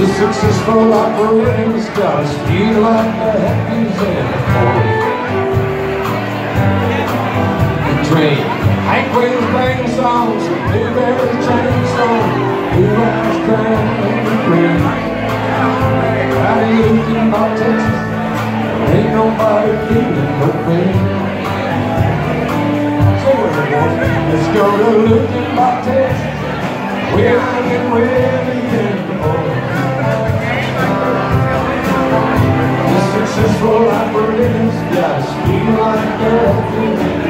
The successful operating's got us feel like the in the train. Hank Williams bang songs, blueberry train song, blue eyes crying in the rain. Out of Houston, about Texas, ain't nobody feeling no pain. Let's go to Looking About Texas. We're getting ready in the successful got us feel like they're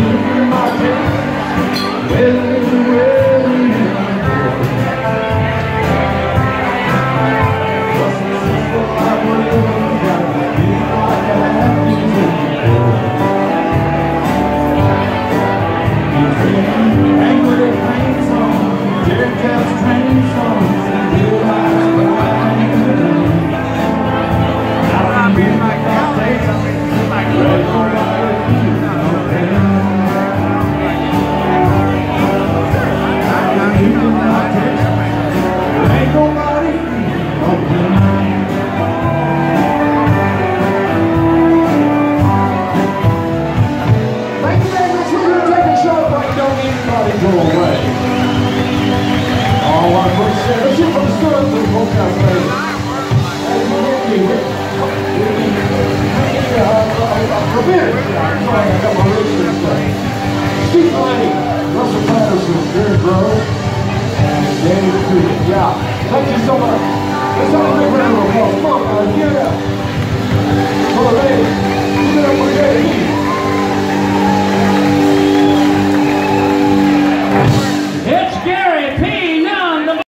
go Lips and stuff. Steve Russell Patterson, and Danny. Yeah. Thank you so much. Let's have a big round of applause.